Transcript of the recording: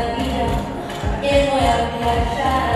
la vida, que voy a.